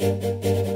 Música